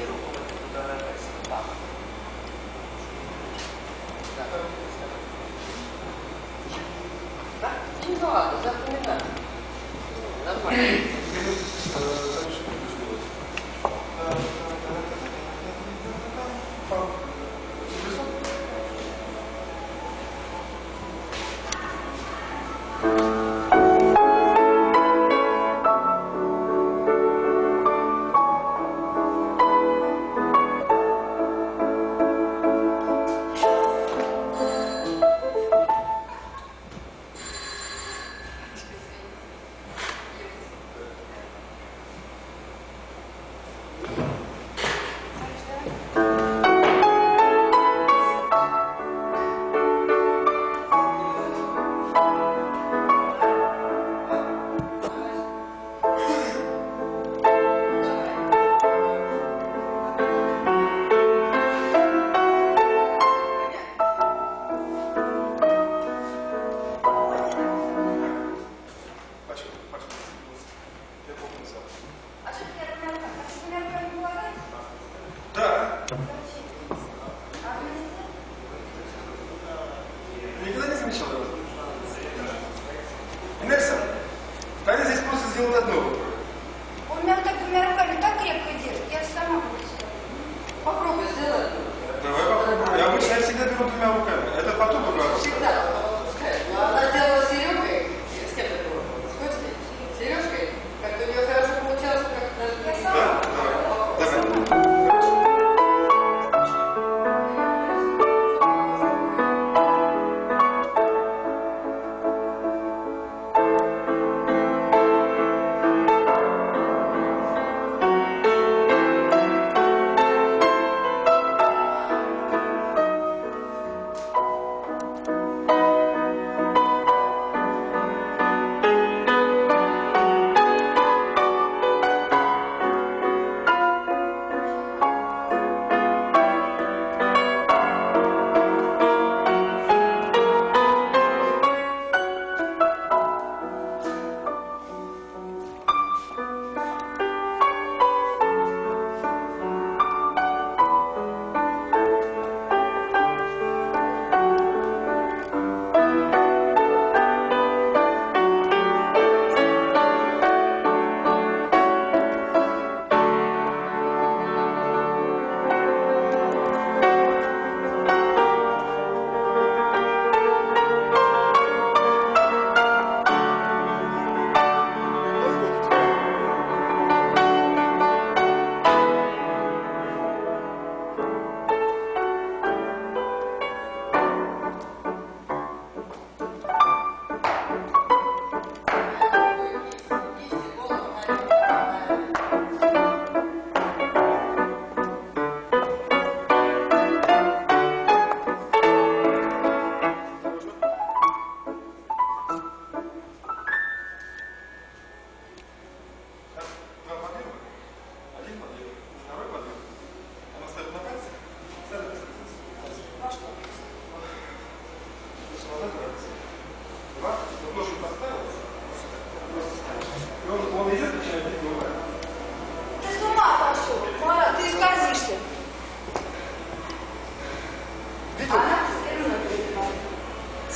イロとかっ歌われたりするーは。pergunta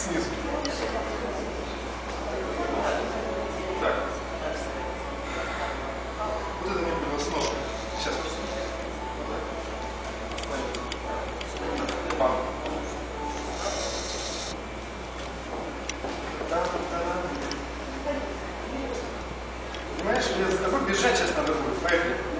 снизу. Так. Вот это мне было сложно. Сейчас посмотрим. Понимаешь, мне за тобой бежать сейчас надо будет, поэтому.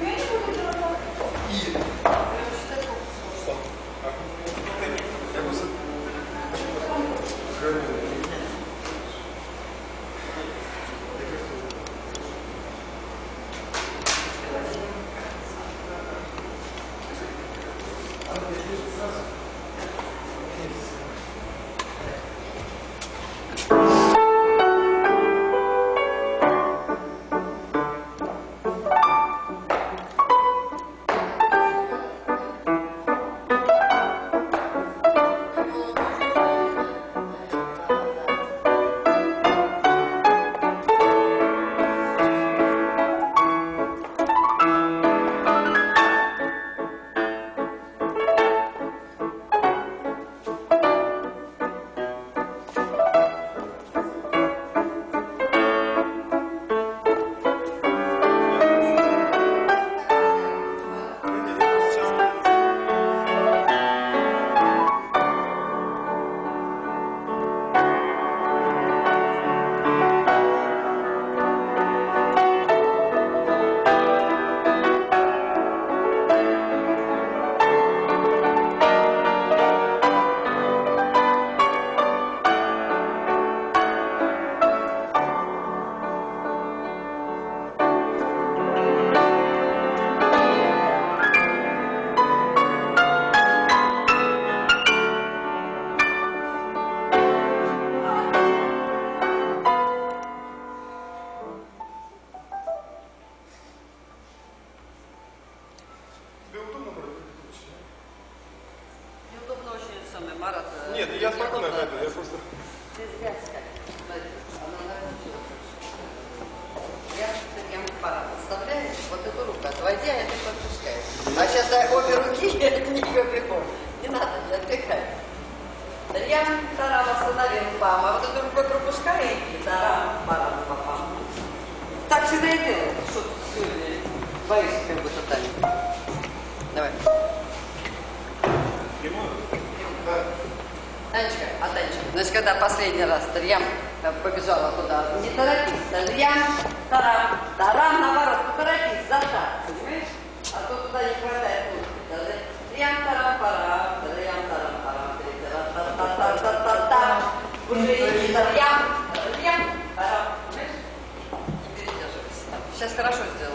Вот эту руку отводи, а это подпускаешь. А сейчас обе руки от нее бегом. Не надо, не отдыхай. Я тарам остановил пам, а вот эту руку пропускай и тарам, парам, папам. Так всегда и делал, что сегодня боишься как бы тотально. Давай. Танечка, а Танечка, значит, когда последний раз Тарьям э, побежала туда, не торопись, Тарьям, тарам, тарам, наоборот, поторопись, застав, понимаешь? А то туда не хватает даже. Трям, тарам, парам, трям, тарам, парам, трям, тарам, тарам, тарам, тарам, тарам, уже не тарам, тарам, парам, понимаешь? Сейчас хорошо сделал.